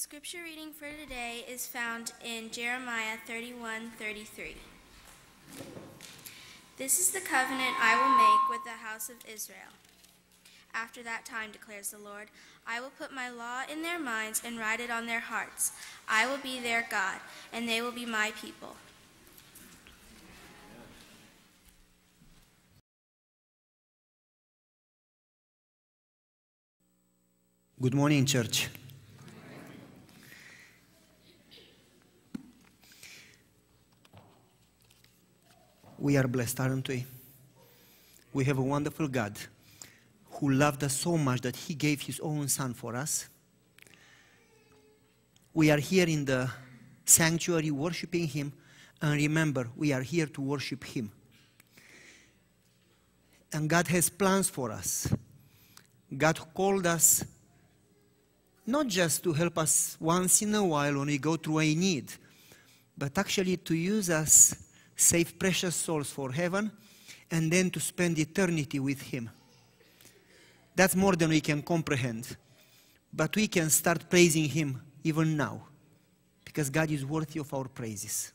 scripture reading for today is found in Jeremiah 31:33. This is the covenant I will make with the house of Israel. After that time, declares the Lord, I will put my law in their minds and write it on their hearts. I will be their God, and they will be my people. Good morning, church. We are blessed, aren't we? We have a wonderful God who loved us so much that he gave his own son for us. We are here in the sanctuary worshiping him, and remember, we are here to worship him. And God has plans for us. God called us not just to help us once in a while when we go through a need, but actually to use us, save precious souls for heaven, and then to spend eternity with Him. That's more than we can comprehend. But we can start praising Him even now, because God is worthy of our praises.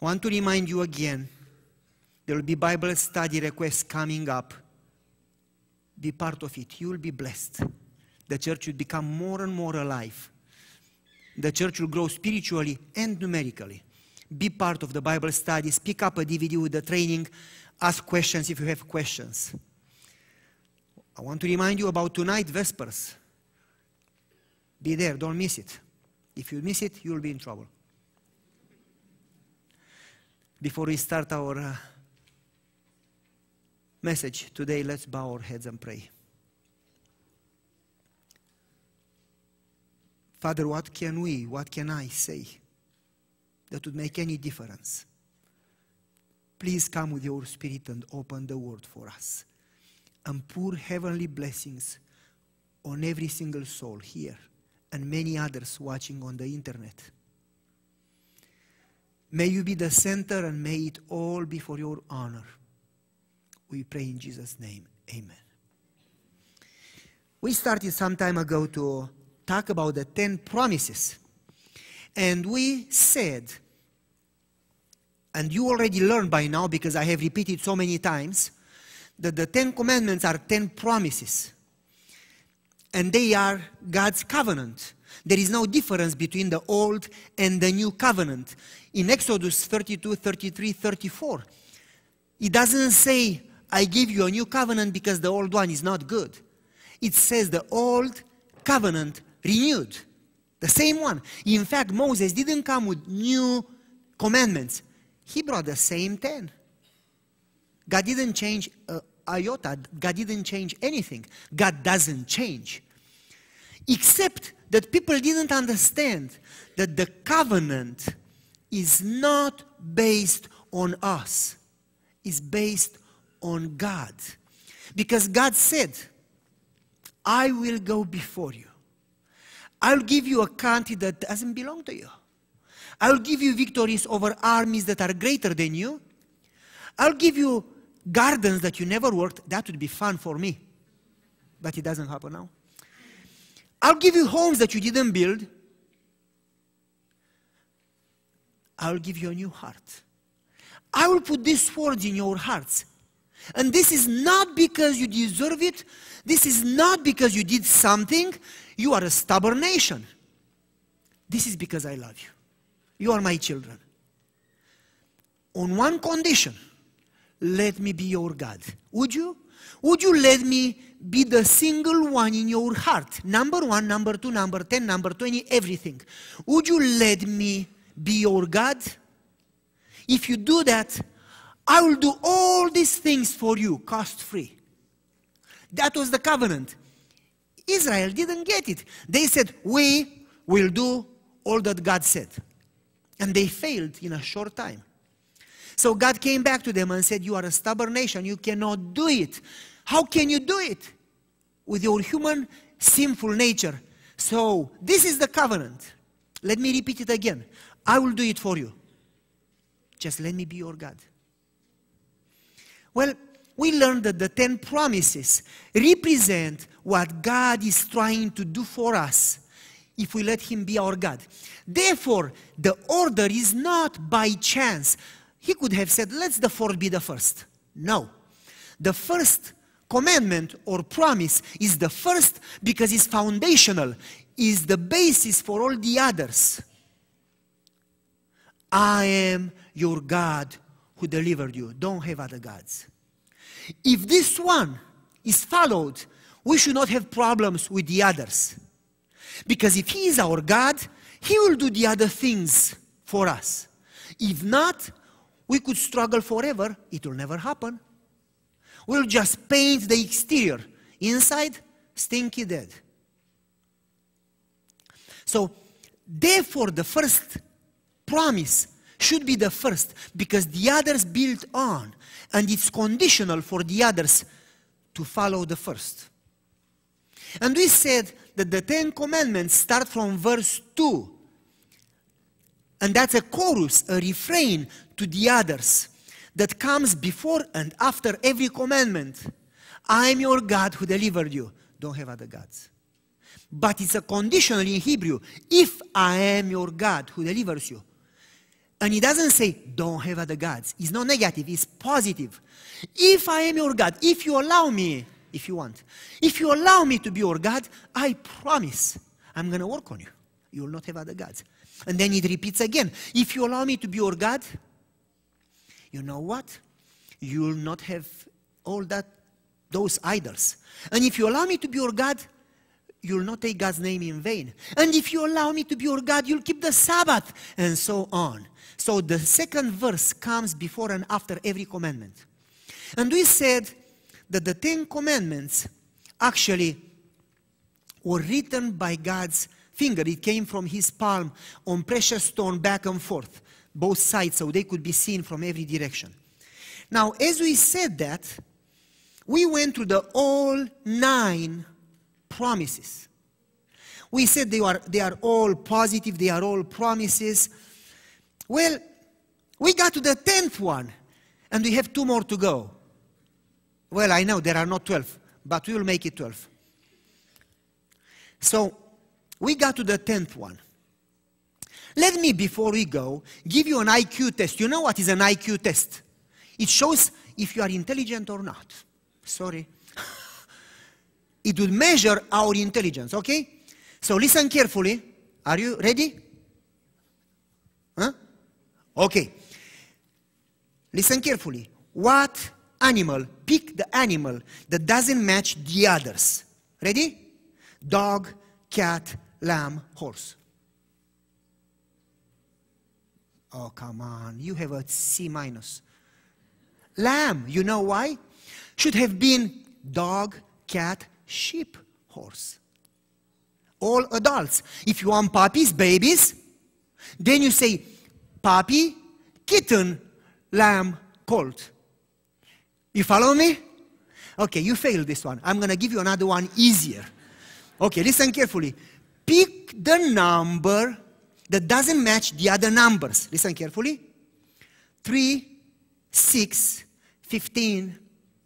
I want to remind you again there will be Bible study requests coming up. Be part of it. You will be blessed the church will become more and more alive. The church will grow spiritually and numerically. Be part of the Bible studies, pick up a DVD with the training, ask questions if you have questions. I want to remind you about tonight, Vespers. Be there, don't miss it. If you miss it, you'll be in trouble. Before we start our uh, message today, let's bow our heads and pray. Father, what can we, what can I say that would make any difference? Please come with your Spirit and open the Word for us and pour heavenly blessings on every single soul here and many others watching on the internet. May you be the center and may it all be for your honor. We pray in Jesus' name. Amen. We started some time ago to talk about the 10 promises. And we said, and you already learned by now because I have repeated so many times, that the Ten Commandments are ten promises. And they are God's covenant. There is no difference between the old and the new covenant. In Exodus 32, 33, 34, it doesn't say, I give you a new covenant because the old one is not good. It says the old covenant renewed. The same one. In fact, Moses didn't come with new commandments, he brought the same ten. God didn't change uh, iota, God didn't change anything. God doesn't change. Except that people didn't understand that the covenant is not based on us, it's based on God. Because God said, I will go before you. I'll give you a country that doesn't belong to you. I'll give you victories over armies that are greater than you. I'll give you gardens that you never worked. That would be fun for me. But it doesn't happen now. I'll give you homes that you didn't build. I'll give you a new heart. I will put these words in your hearts. And this is not because you deserve it. This is not because you did something. You are a stubborn nation. This is because I love you. You are my children. On one condition, let me be your God. Would you? Would you let me be the single one in your heart? Number one, number two, number 10, number 20, everything. Would you let me be your God? If you do that, I will do all these things for you, cost free. That was the covenant. Israel didn't get it. They said, We will do all that God said. And they failed in a short time. So God came back to them and said, You are a stubborn nation. You cannot do it. How can you do it? With your human sinful nature. So, this is the covenant. Let me repeat it again. I will do it for you. Just let me be your God. Well, we learned that the 10 promises represent what God is trying to do for us if we let Him be our God. Therefore, the order is not by chance. He could have said, Let's the fourth be the first. No. The first commandment or promise is the first because it's foundational, is the basis for all the others. I am your God who delivered you. Don't have other gods. If this one is followed, we should not have problems with the others. Because if He is our God, He will do the other things for us. If not, we could struggle forever. It will never happen. We'll just paint the exterior. Inside, stinky dead. So, therefore, the first promise should be the first because the others build on and it's conditional for the others to follow the first. And we said that the Ten Commandments start from verse 2. And that's a chorus, a refrain to the others that comes before and after every commandment. I am your God who delivered you. Don't have other gods. But it's a conditional in Hebrew. If I am your God who delivers you. And he doesn't say, don't have other gods. It's not negative, it's positive. If I am your God, if you allow me, if you want, if you allow me to be your God, I promise I'm going to work on you. You will not have other gods. And then it repeats again. If you allow me to be your God, you know what? You will not have all that, those idols. And if you allow me to be your God, you'll not take God's name in vain. And if you allow me to be your God, you'll keep the Sabbath, and so on. So the second verse comes before and after every commandment. And we said that the Ten Commandments actually were written by God's finger. It came from his palm on precious stone back and forth, both sides, so they could be seen from every direction. Now, as we said that, we went through the all nine promises. We said they are, they are all positive, they are all promises. Well, we got to the tenth one, and we have two more to go. Well, I know there are not 12, but we will make it 12. So, we got to the tenth one. Let me, before we go, give you an IQ test. You know what is an IQ test? It shows if you are intelligent or not. Sorry. It would measure our intelligence, okay? So listen carefully. Are you ready? Huh? Okay. Listen carefully. What animal, pick the animal that doesn't match the others. Ready? Dog, cat, lamb, horse. Oh, come on. You have a C minus. Lamb, you know why? Should have been dog, cat, sheep, horse. All adults. If you want puppies, babies, then you say puppy, kitten, lamb, colt. You follow me? Okay, you failed this one. I'm going to give you another one easier. Okay, listen carefully. Pick the number that doesn't match the other numbers. Listen carefully. 3, 6, 15,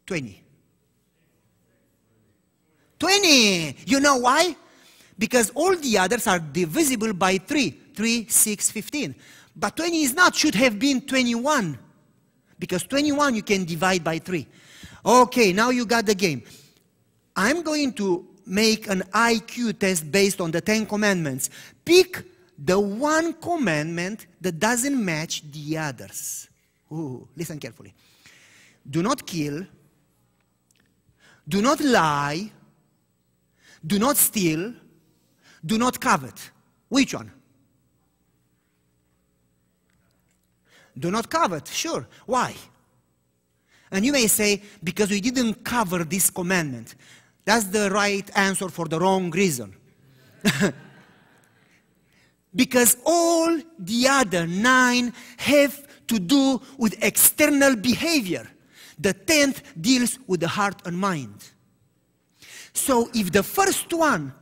20. 20! You know why? Because all the others are divisible by 3. 3, 6, 15. But 20 is not, should have been 21. Because 21 you can divide by 3. Okay, now you got the game. I'm going to make an IQ test based on the Ten Commandments. Pick the one commandment that doesn't match the others. Ooh, listen carefully. Do not kill. Do not lie. Do not steal. Do not covet. Which one? Do not covet. Sure. Why? And you may say, because we didn't cover this commandment. That's the right answer for the wrong reason. because all the other nine have to do with external behavior. The tenth deals with the heart and mind. So if the first one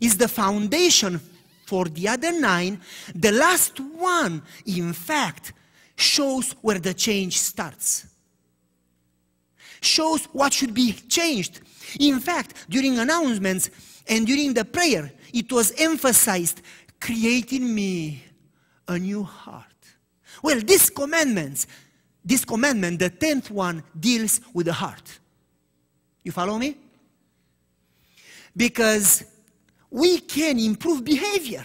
is the foundation for the other nine, the last one, in fact, shows where the change starts. shows what should be changed. In fact, during announcements and during the prayer, it was emphasized creating me a new heart. Well, these commandments, this commandment, the tenth one, deals with the heart. You follow me? Because we can improve behavior.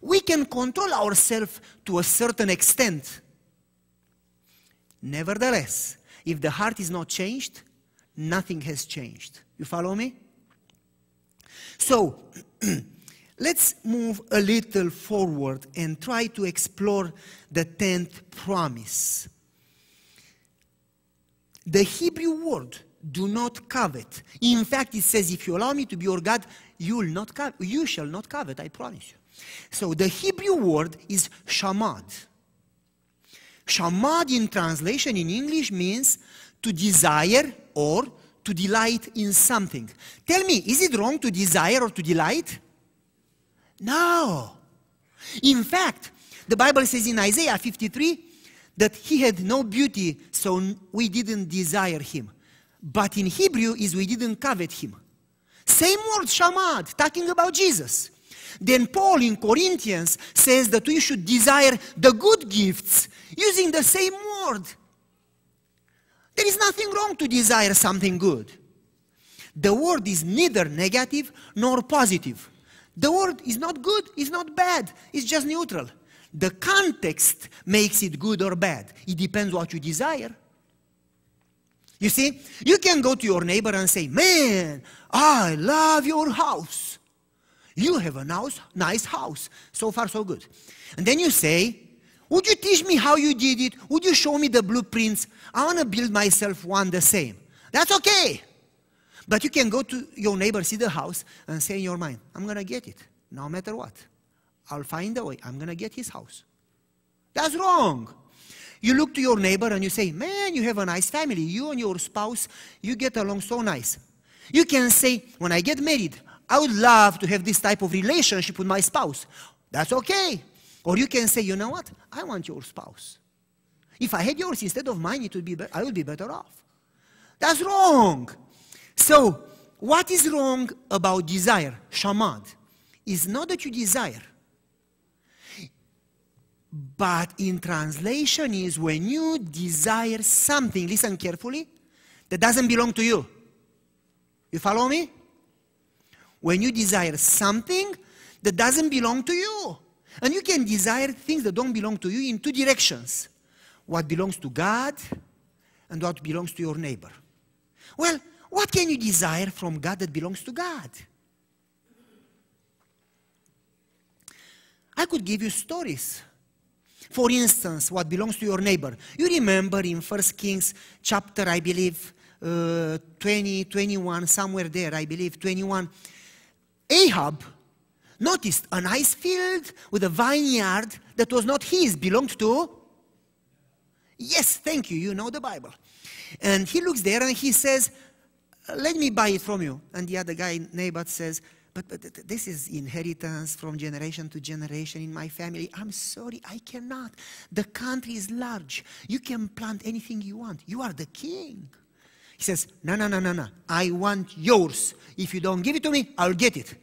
We can control ourselves to a certain extent. Nevertheless, if the heart is not changed, nothing has changed. You follow me? So, let's move a little forward and try to explore the tenth promise. The Hebrew word do not covet. In fact, it says, if you allow me to be your God, you will not covet. You shall not covet, I promise you. So the Hebrew word is shamad. Shamad in translation in English means to desire or to delight in something. Tell me, is it wrong to desire or to delight? No. In fact, the Bible says in Isaiah 53 that he had no beauty, so we didn't desire him. But in Hebrew is we didn't covet him. Same word, shamad, talking about Jesus. Then Paul in Corinthians says that we should desire the good gifts using the same word. There is nothing wrong to desire something good. The word is neither negative nor positive. The word is not good, it's not bad, it's just neutral. The context makes it good or bad. It depends what you desire. You see, you can go to your neighbor and say, Man, I love your house. You have a nice, nice house. So far, so good. And then you say, Would you teach me how you did it? Would you show me the blueprints? I want to build myself one the same. That's okay. But you can go to your neighbor, see the house, and say in your mind, I'm going to get it, no matter what. I'll find a way. I'm going to get his house. That's wrong. You look to your neighbor and you say, Man, you have a nice family. You and your spouse, you get along so nice. You can say, When I get married, I would love to have this type of relationship with my spouse. That's okay. Or you can say, You know what? I want your spouse. If I had yours instead of mine, it would be, I would be better off. That's wrong. So, what is wrong about desire, shamad, is not that you desire, but in translation is when you desire something, listen carefully, that doesn't belong to you. You follow me? When you desire something that doesn't belong to you. And you can desire things that don't belong to you in two directions what belongs to God and what belongs to your neighbor. Well, what can you desire from God that belongs to God? I could give you stories. For instance, what belongs to your neighbor. You remember in 1 Kings chapter, I believe, uh, 20, 21, somewhere there, I believe, 21. Ahab noticed a nice field with a vineyard that was not his, belonged to. Yes, thank you, you know the Bible. And he looks there and he says, Let me buy it from you. And the other guy, Naboth, says, but, but this is inheritance from generation to generation in my family. I'm sorry, I cannot. The country is large. You can plant anything you want. You are the king. He says, No, no, no, no, no. I want yours. If you don't give it to me, I'll get it.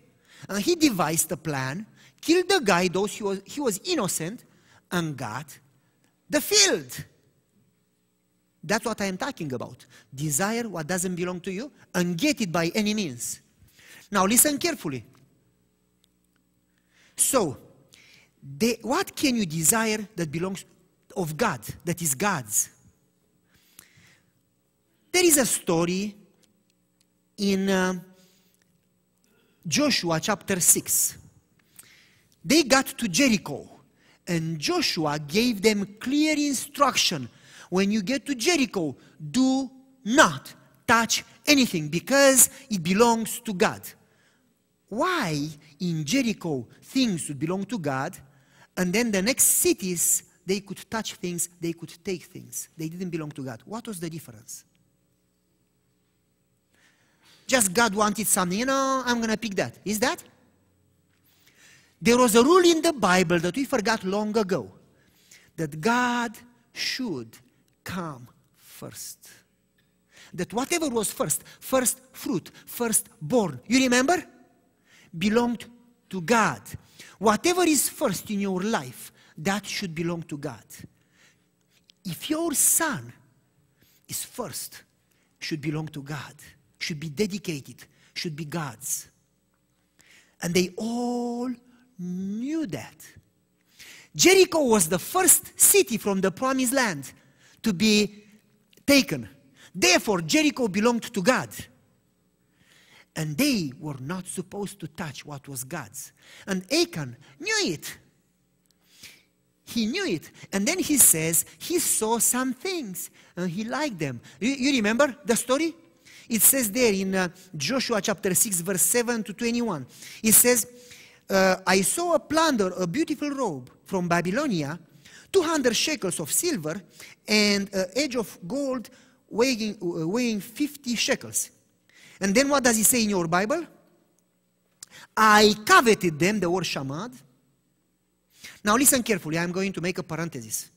And he devised a plan, killed the guy, though he was, he was innocent, and got the field. That's what I am talking about. Desire what doesn't belong to you and get it by any means. Now, listen carefully. So, what can you desire that belongs of God, that is God's? There is a story in uh, Joshua chapter 6. They got to Jericho, and Joshua gave them clear instruction when you get to Jericho, do not touch anything because it belongs to God. Why in Jericho things would belong to God, and then the next cities they could touch things, they could take things. They didn't belong to God. What was the difference? Just God wanted something, you know, I'm going to pick that. Is that? There was a rule in the Bible that we forgot long ago that God should come first. that whatever was first, first fruit, first born, you remember? Belonged to God. Whatever is first in your life, that should belong to God. If your son is first, should belong to God, should be dedicated, should be God's. And they all knew that. Jericho was the first city from the promised land to be taken. Therefore, Jericho belonged to God. And they were not supposed to touch what was God's. And Achan knew it. He knew it. And then he says he saw some things and he liked them. You, you remember the story? It says there in uh, Joshua chapter 6, verse 7 to 21. It says, uh, I saw a plunder, a beautiful robe from Babylonia, 200 shekels of silver, and an edge of gold weighing, uh, weighing 50 shekels. And then what does he say in your Bible? I coveted them, the word shamad. Now listen carefully, I'm going to make a parenthesis.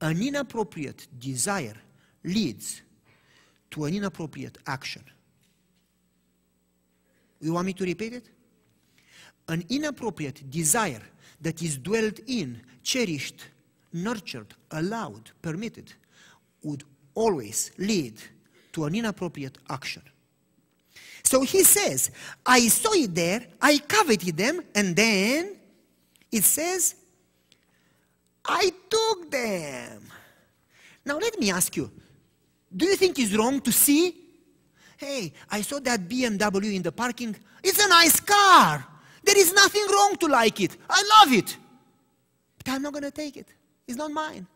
An inappropriate desire leads to an inappropriate action. You want me to repeat it? An inappropriate desire that is dwelt in, cherished, nurtured, allowed, permitted, would always lead to an inappropriate action. So he says, I saw it there, I coveted them, and then it says, I took them. Now let me ask you, do you think it's wrong to see? Hey, I saw that BMW in the parking. It's a nice car. There is nothing wrong to like it. I love it. But I'm not going to take it. It's not mine.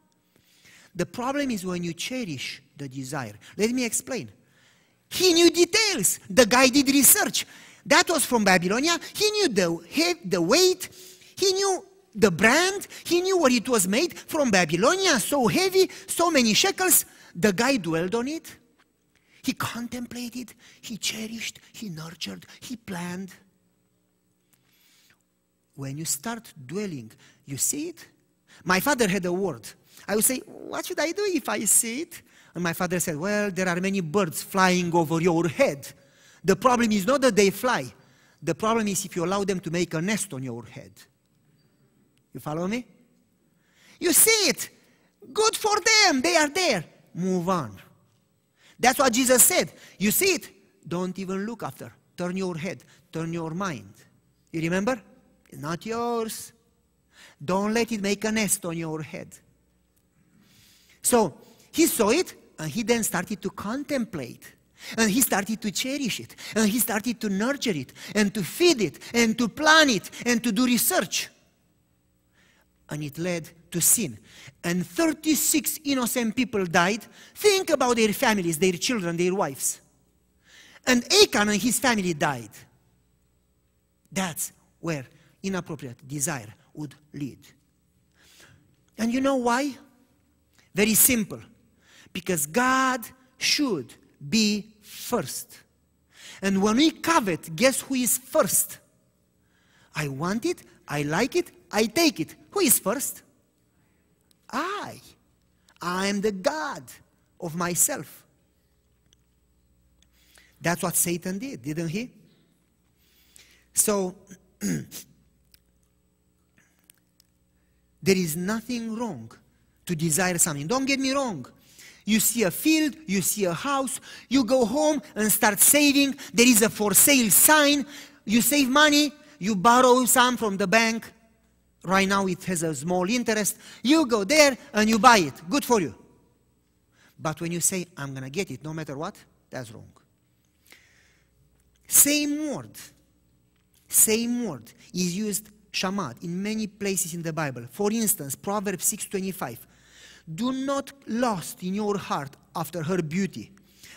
The problem is when you cherish the desire. Let me explain. He knew details. The guy did research. That was from Babylonia. He knew the, the weight. He knew the brand. He knew where it was made from Babylonia. So heavy, so many shekels. The guy dwelled on it. He contemplated, he cherished, he nurtured, he planned. When you start dwelling, you see it. My father had a word. I would say, What should I do if I see it? And my father said, Well, there are many birds flying over your head. The problem is not that they fly, the problem is if you allow them to make a nest on your head. You follow me? You see it. Good for them. They are there. Move on. That's what Jesus said. You see it. Don't even look after. Turn your head. Turn your mind. You remember? It's not yours. Don't let it make a nest on your head. So he saw it and he then started to contemplate. And he started to cherish it. And he started to nurture it and to feed it and to plan it and to do research. And it led to sin. And 36 innocent people died. Think about their families, their children, their wives. And Achan and his family died. That's where inappropriate desire would lead. And you know why? Very simple. Because God should be first. And when we covet, guess who is first? I want it, I like it, I take it. Who is first? I. I am the God of myself. That's what Satan did, didn't he? So, there is nothing wrong to desire something. Don't get me wrong. You see a field, you see a house, you go home and start saving. There is a for sale sign. You save money, you borrow some from the bank, Right now it has a small interest. You go there and you buy it. Good for you. But when you say, I'm going to get it no matter what, that's wrong. Same word, same word is used shamad in many places in the Bible. For instance, Proverbs 6:25. Do not lust in your heart after her beauty.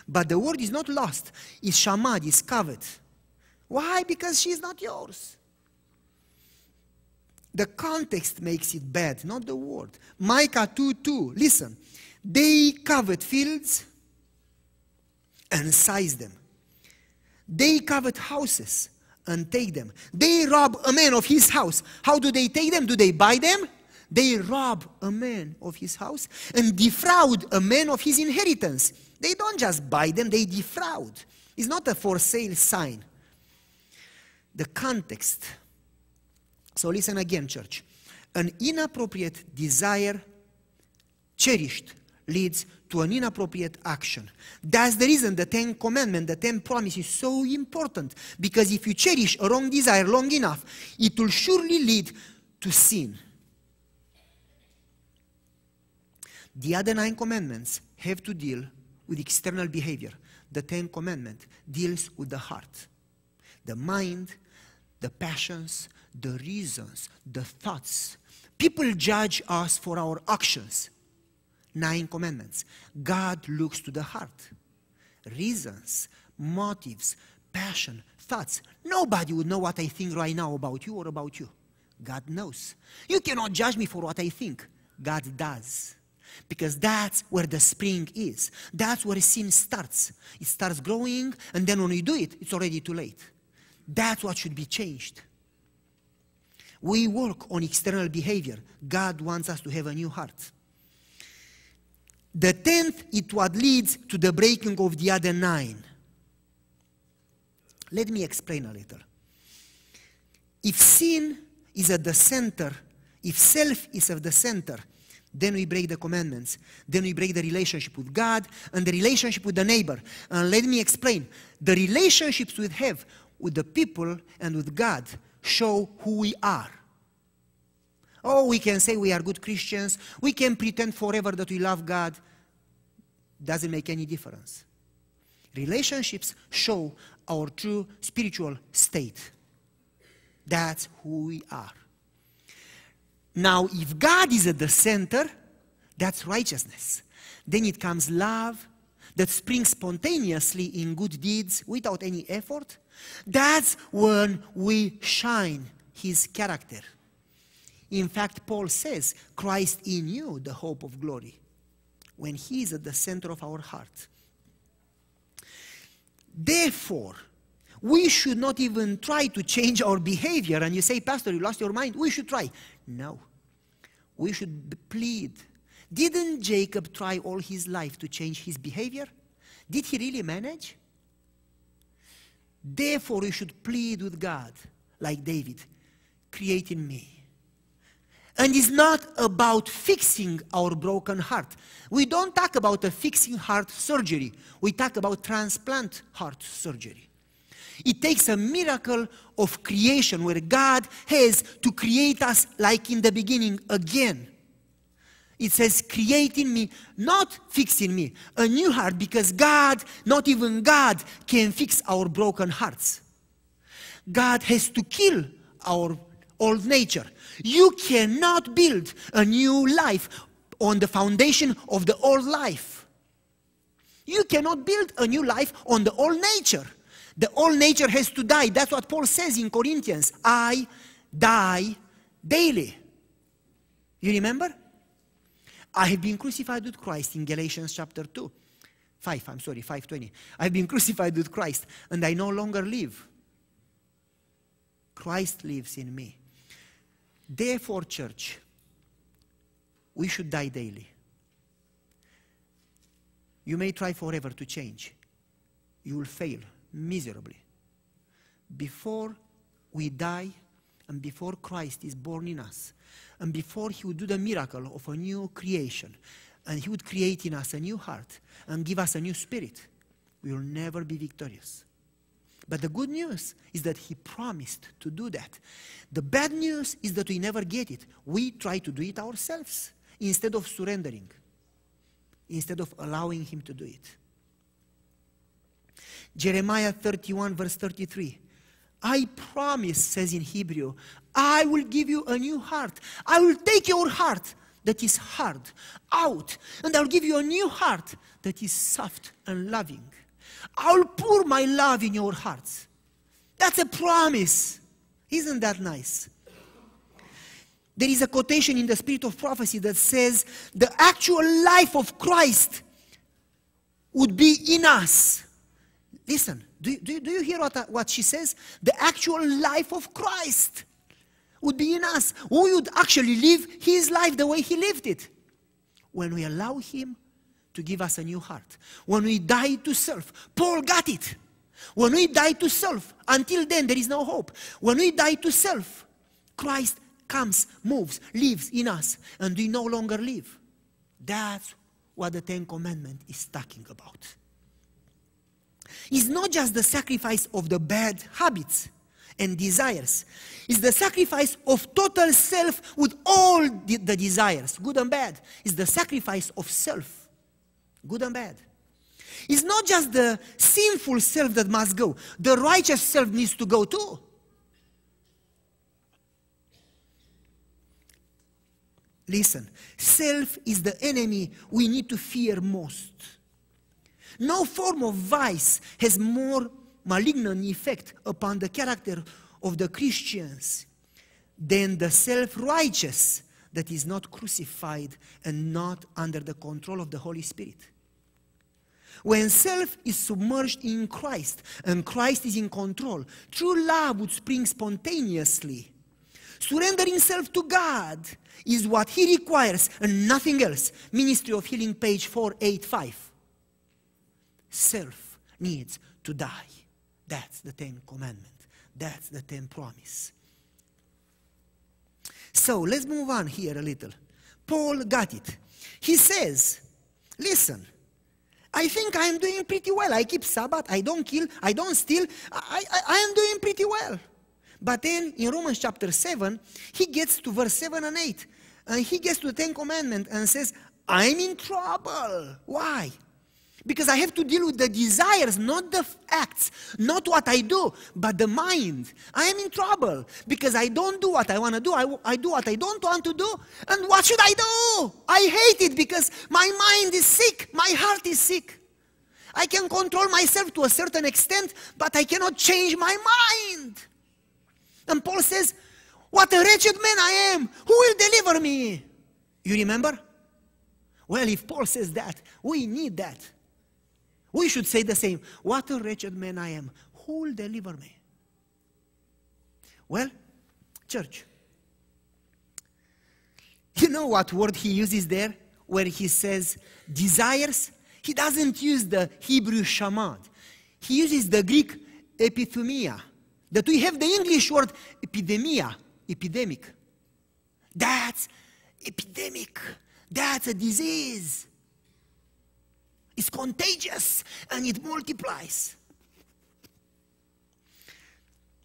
But the word is not lost, it's shamad, it's covered. Why? Because she is not yours. The context makes it bad, not the word. Micah 2 2, listen. They covet fields and size them. They covet houses and take them. They rob a man of his house. How do they take them? Do they buy them? They rob a man of his house and defraud a man of his inheritance. They don't just buy them, they defraud. It's not a for sale sign. The context. So listen again, church. An inappropriate desire cherished leads to an inappropriate action. That's the reason the Ten Commandments, the Ten Promises is so important. Because if you cherish a wrong desire long enough, it will surely lead to sin. The other nine commandments have to deal with external behavior. The Ten Commandment deals with the heart, the mind, the passions, the reasons, the thoughts. People judge us for our actions. Nine commandments. God looks to the heart. Reasons, motives, passion, thoughts. Nobody would know what I think right now about you or about you. God knows. You cannot judge me for what I think. God does. Because that's where the spring is. That's where sin starts. It starts growing, and then when you do it, it's already too late. That's what should be changed. We work on external behavior. God wants us to have a new heart. The tenth is what leads to the breaking of the other nine. Let me explain a little. If sin is at the center, if self is at the center, then we break the commandments. Then we break the relationship with God and the relationship with the neighbor. And let me explain. The relationships we have with the people and with God show who we are. Oh, we can say we are good Christians. We can pretend forever that we love God. Doesn't make any difference. Relationships show our true spiritual state. That's who we are. Now, if God is at the center, that's righteousness. Then it comes love that springs spontaneously in good deeds without any effort. That's when we shine his character. In fact, Paul says, Christ in you, the hope of glory, when he is at the center of our heart. Therefore, we should not even try to change our behavior. And you say, Pastor, you lost your mind. We should try. No. We should plead. Didn't Jacob try all his life to change his behavior? Did he really manage? Therefore, we should plead with God, like David, create in me. And it's not about fixing our broken heart. We don't talk about a fixing heart surgery. We talk about transplant heart surgery. It takes a miracle of creation where God has to create us like in the beginning again. It says, create in me, not fix in me, a new heart because God, not even God, can fix our broken hearts. God has to kill our old nature. You cannot build a new life on the foundation of the old life. You cannot build a new life on the old nature. The old nature has to die. That's what Paul says in Corinthians. I die daily. You remember? I have been crucified with Christ in Galatians chapter 2. 5, I'm sorry, 520. I've been crucified with Christ and I no longer live. Christ lives in me. Therefore, church, we should die daily. You may try forever to change. You will fail miserably. Before we die and before Christ is born in us, and before He would do the miracle of a new creation, and He would create in us a new heart and give us a new spirit, we will never be victorious. But the good news is that He promised to do that. The bad news is that we never get it. We try to do it ourselves instead of surrendering, instead of allowing Him to do it. Jeremiah 31, verse 33. I promise, says in Hebrew, I will give you a new heart. I will take your heart that is hard out, and I'll give you a new heart that is soft and loving. I'll pour my love in your hearts. That's a promise. Isn't that nice? There is a quotation in the spirit of prophecy that says the actual life of Christ would be in us Listen, do, do, do you hear what, uh, what she says? The actual life of Christ would be in us. We would actually live his life the way he lived it. When we allow him to give us a new heart. When we die to self. Paul got it. When we die to self, until then there is no hope. When we die to self, Christ comes, moves, lives in us, and we no longer live. That's what the Ten Commandments is talking about. It's not just the sacrifice of the bad habits and desires. It's the sacrifice of total self with all the, the desires, good and bad. It's the sacrifice of self, good and bad. It's not just the sinful self that must go, the righteous self needs to go too. Listen, self is the enemy we need to fear most. No form of vice has more malignant effect upon the character of the Christians than the self righteous that is not crucified and not under the control of the Holy Spirit. When self is submerged in Christ and Christ is in control, true love would spring spontaneously. Surrendering self to God is what He requires and nothing else. Ministry of Healing, page 485. Self needs to die. That's the Ten Commandment. That's the Ten Promise. So let's move on here a little. Paul got it. He says, Listen, I think I am doing pretty well. I keep Sabbath, I don't kill, I don't steal, I, I, I am doing pretty well. But then in Romans chapter 7, he gets to verse 7 and 8. And he gets to the Ten Commandments and says, I'm in trouble. Why? Because I have to deal with the desires, not the acts, not what I do, but the mind. I am in trouble because I don't do what I want to do. I, I do what I don't want to do. And what should I do? I hate it because my mind is sick, my heart is sick. I can control myself to a certain extent, but I cannot change my mind. And Paul says, What a wretched man I am! Who will deliver me? You remember? Well, if Paul says that, we need that. We should say the same. What a wretched man I am. Who will deliver me? Well, church, you know what word he uses there? Where he says desires? He doesn't use the Hebrew shamad. He uses the Greek epithumia. That we have the English word epidemia, epidemic. That's epidemic. That's a disease. It's contagious and it multiplies.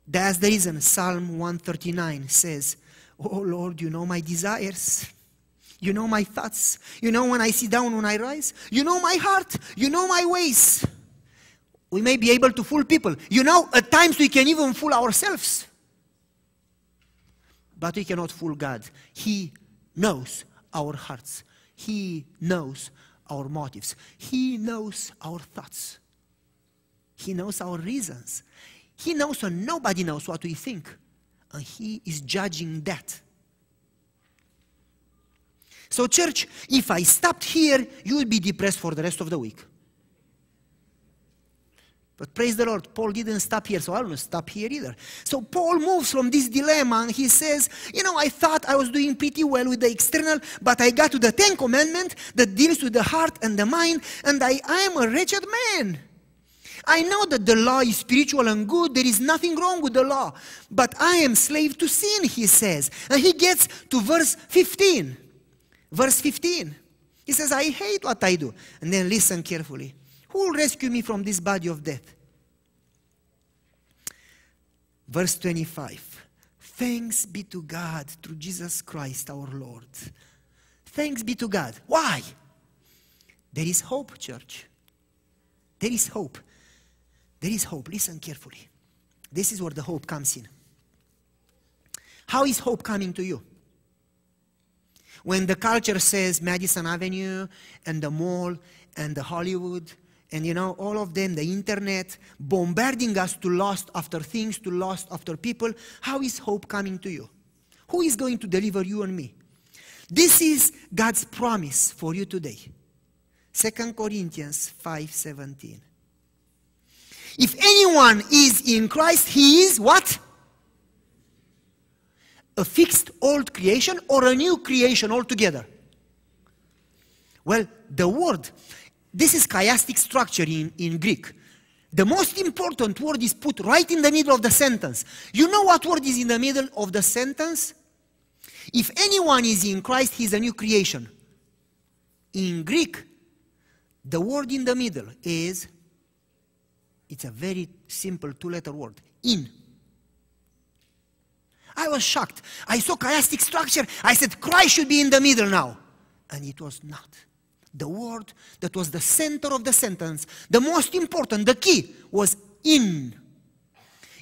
That's the reason Psalm 139 says, Oh Lord, you know my desires. You know my thoughts. You know when I sit down, when I rise. You know my heart. You know my ways. We may be able to fool people. You know, at times we can even fool ourselves. But we cannot fool God. He knows our hearts. He knows our motives. He knows our thoughts. He knows our reasons. He knows and nobody knows what we think. And He is judging that. So, church, if I stopped here, you would be depressed for the rest of the week. But praise the Lord, Paul didn't stop here, so I don't stop here either. So Paul moves from this dilemma and he says, You know, I thought I was doing pretty well with the external, but I got to the Ten Commandment that deals with the heart and the mind, and I, I am a wretched man. I know that the law is spiritual and good, there is nothing wrong with the law, but I am slave to sin, he says. And he gets to verse 15. Verse 15. He says, I hate what I do. And then listen carefully. Who will rescue me from this body of death? Verse 25. Thanks be to God through Jesus Christ our Lord. Thanks be to God. Why? There is hope, church. There is hope. There is hope. Listen carefully. This is where the hope comes in. How is hope coming to you? When the culture says Madison Avenue and the mall and the Hollywood and you know all of them the internet bombarding us to lust after things to lust after people. How is hope coming to you? Who is going to deliver you and me? This is god's promise for you today. 2 corinthians 5.17 if anyone is in christ he is what? A fixed old creation or a new creation altogether? Well, the word, this is chiastic structure in, in Greek. The most important word is put right in the middle of the sentence. You know what word is in the middle of the sentence? If anyone is in Christ, he is a new creation. In Greek, the word in the middle is, it's a very simple two letter word, in. I was shocked. I saw chiastic structure. I said, Christ should be in the middle now. And it was not. The word that was the center of the sentence, the most important, the key, was in.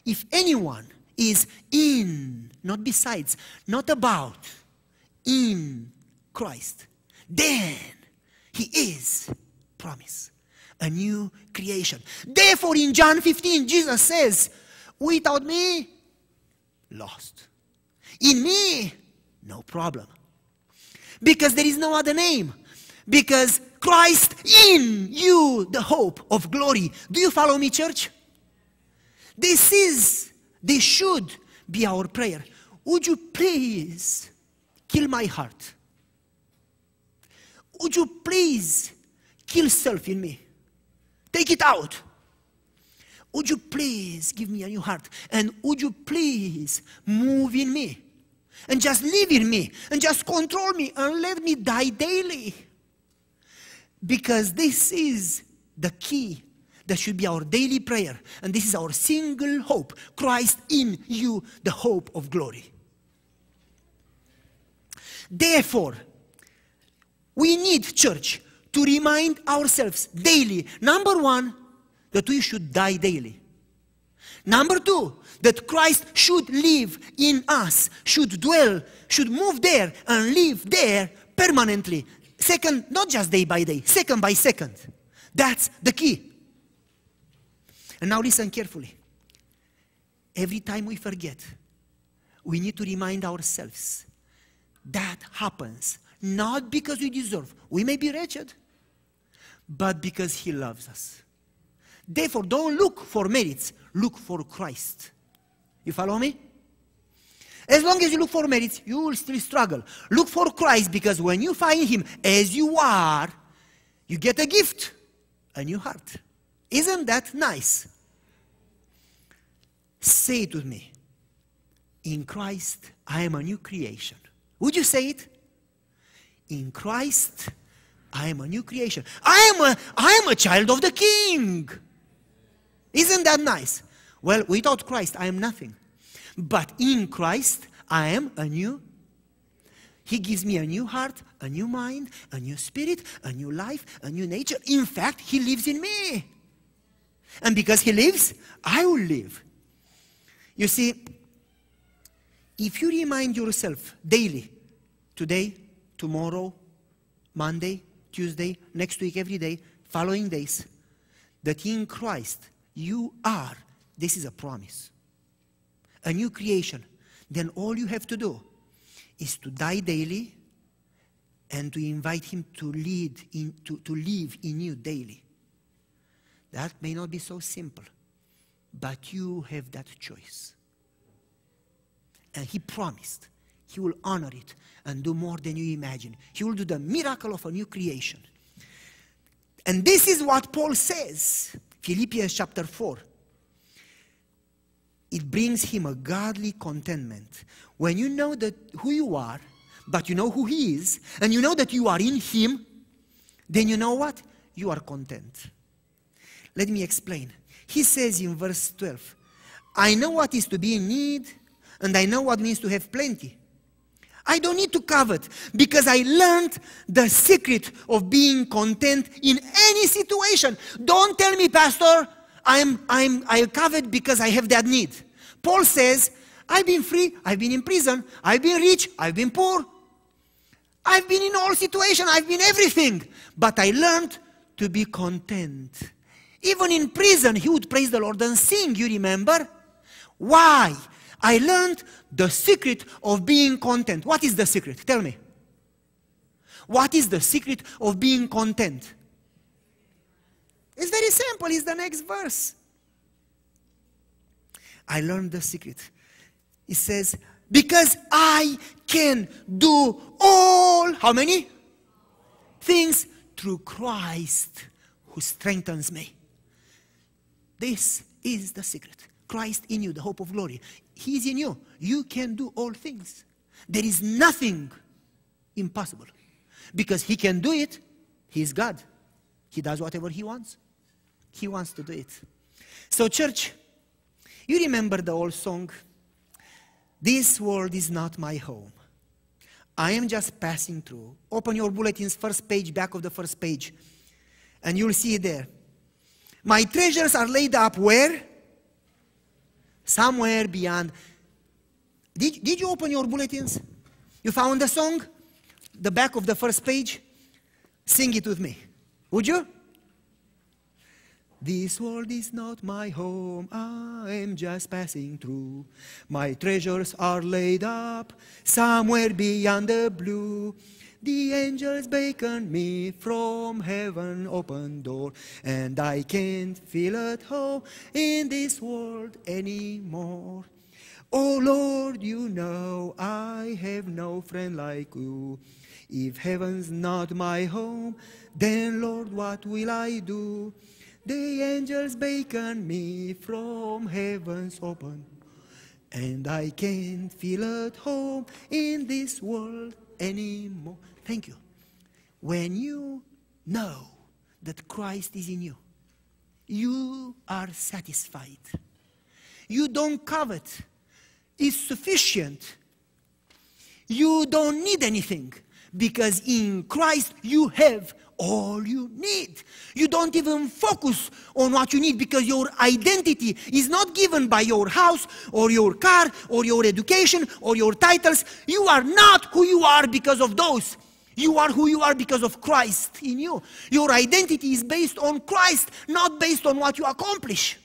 If anyone is in, not besides, not about, in Christ, then he is promise, a new creation. Therefore, in John 15, Jesus says, Without me, lost. In me, no problem. Because there is no other name. Because Christ in you, the hope of glory. Do you follow me, church? This is, this should be our prayer. Would you please kill my heart? Would you please kill self in me? Take it out. Would you please give me a new heart? And would you please move in me? And just live in me and just control me and let me die daily. Because this is the key that should be our daily prayer. And this is our single hope Christ in you, the hope of glory. Therefore, we need, church, to remind ourselves daily number one, that we should die daily. Number two, that Christ should live in us, should dwell, should move there and live there permanently. Second, not just day by day, second by second. That's the key. And now listen carefully. Every time we forget, we need to remind ourselves that happens not because we deserve. We may be wretched, but because He loves us. Therefore, don't look for merits, look for Christ. You follow me? As long as you look for merits, you will still struggle. Look for Christ because when you find Him as you are, you get a gift, a new heart. Isn't that nice? Say it with me. In Christ, I am a new creation. Would you say it? In Christ, I am a new creation. I am a, I am a child of the King. Isn't that nice? Well, without Christ, I am nothing. But in Christ, I am a new. He gives me a new heart, a new mind, a new spirit, a new life, a new nature. In fact, He lives in me. And because He lives, I will live. You see, if you remind yourself daily, today, tomorrow, Monday, Tuesday, next week, every day, following days, that in Christ you are, this is a promise, a new creation, then all you have to do is to die daily and to invite Him to lead, in, to, to live in you daily. That may not be so simple, but you have that choice. And He promised He will honor it and do more than you imagine. He will do the miracle of a new creation. And this is what Paul says, Philippians chapter 4. It brings him a godly contentment. When you know that who you are, but you know who he is, and you know that you are in him, then you know what? You are content. Let me explain. He says in verse 12, I know what is to be in need, and I know what means to have plenty. I don't need to covet because I learned the secret of being content in any situation. Don't tell me, Pastor, I'm, I'm, I'm covered because I have that need. Paul says, I've been free, I've been in prison, I've been rich, I've been poor. I've been in all situations, I've been everything. But I learned to be content. Even in prison, he would praise the Lord and sing, you remember? Why? I learned the secret of being content. What is the secret? Tell me. What is the secret of being content? It's very simple. It's the next verse. I learned the secret. It says, Because I can do all, how many? Things through Christ who strengthens me. This is the secret. Christ in you, the hope of glory. He is in you. You can do all things. There is nothing impossible. Because He can do it, He is God. He does whatever He wants. He wants to do it. So, church, you remember the old song? This world is not my home. I am just passing through. Open your bulletins, first page, back of the first page, and you'll see it there. My treasures are laid up where? Somewhere beyond. Did, did you open your bulletins? You found the song? The back of the first page? Sing it with me. Would you? This world is not my home, I am just passing through. My treasures are laid up somewhere beyond the blue. The angels beckon me from heaven open door, and I can't feel at home in this world anymore. Oh Lord, you know I have no friend like you. If heaven's not my home, then Lord, what will I do? The angels beckon me from heaven's open, and I can't feel at home in this world anymore. Thank you. When you know that Christ is in you, you are satisfied. You don't covet. It's sufficient. You don't need anything because in Christ you have all you need. You don't even focus on what you need because your identity is not given by your house or your car or your education or your titles. You are not who you are because of those. You are who you are because of Christ in you. Your identity is based on Christ, not based on what you accomplish.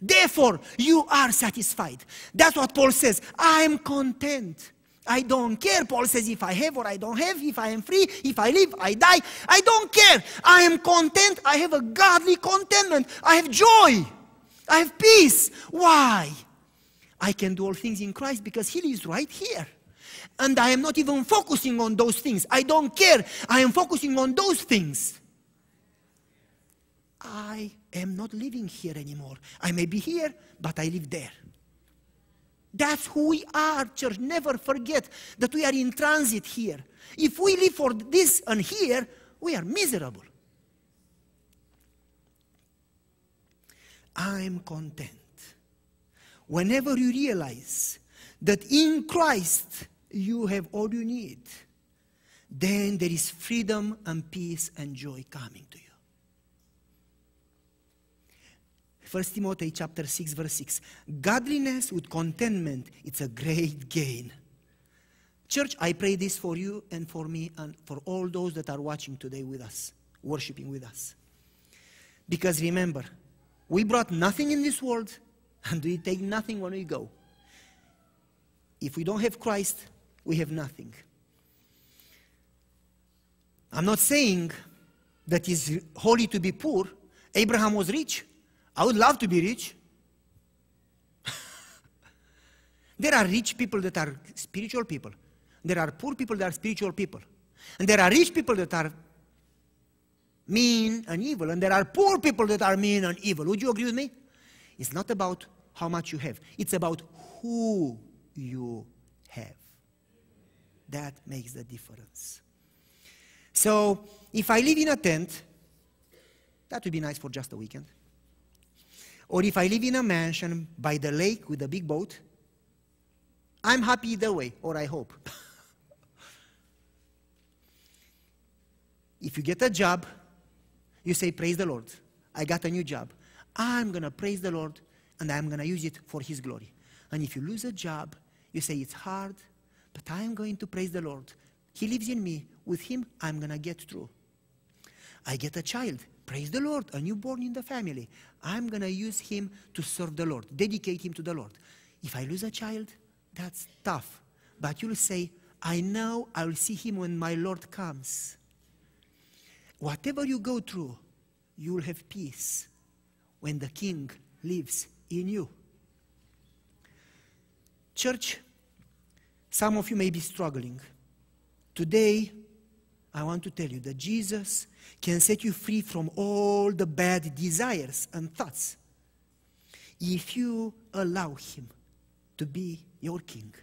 Therefore, you are satisfied. That's what Paul says. I am content. I don't care. Paul says, if I have or I don't have, if I am free, if I live, I die. I don't care. I am content. I have a godly contentment. I have joy. I have peace. Why? I can do all things in Christ because He lives right here. And I am not even focusing on those things. I don't care. I am focusing on those things. I am not living here anymore. I may be here, but I live there. That's who we are, church. Never forget that we are in transit here. If we live for this and here, we are miserable. I'm content. Whenever you realize that in Christ you have all you need, then there is freedom and peace and joy coming to you. 1 Timothy chapter 6 verse 6. Godliness with contentment, it's a great gain. Church, I pray this for you and for me and for all those that are watching today with us, worshiping with us. Because remember, we brought nothing in this world and we take nothing when we go. If we don't have Christ, we have nothing. I'm not saying that it's holy to be poor. Abraham was rich. I would love to be rich. there are rich people that are spiritual people. There are poor people that are spiritual people. And there are rich people that are mean and evil. And there are poor people that are mean and evil. Would you agree with me? It's not about how much you have, it's about who you have. That makes the difference. So, if I live in a tent, that would be nice for just a weekend. Or if I live in a mansion by the lake with a big boat, I'm happy either way, or I hope. if you get a job, you say, Praise the Lord. I got a new job. I'm going to praise the Lord and I'm going to use it for His glory. And if you lose a job, you say, It's hard, but I'm going to praise the Lord. He lives in me. With Him, I'm going to get through. I get a child. Praise the Lord, a newborn in the family. I'm going to use him to serve the Lord, dedicate him to the Lord. If I lose a child, that's tough. But you'll say, I know I will see him when my Lord comes. Whatever you go through, you will have peace when the King lives in you. Church, some of you may be struggling. Today, I want to tell you that Jesus can set you free from all the bad desires and thoughts if you allow Him to be your King.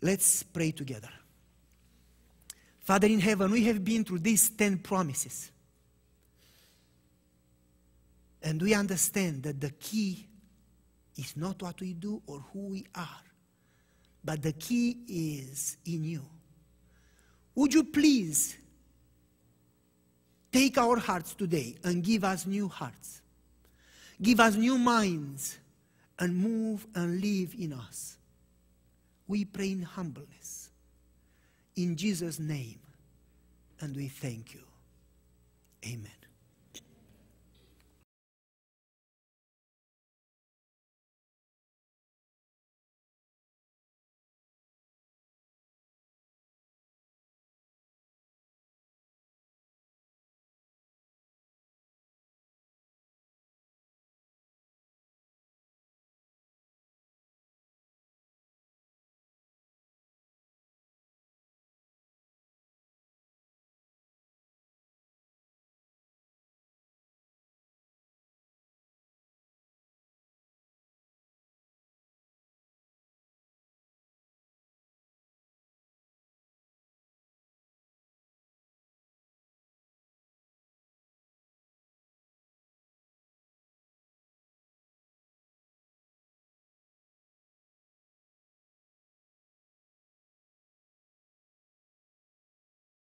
Let's pray together. Father in heaven, we have been through these 10 promises. And we understand that the key is not what we do or who we are, but the key is in you. Would you please take our hearts today and give us new hearts? Give us new minds and move and live in us. We pray in humbleness. In Jesus' name. And we thank you. Amen.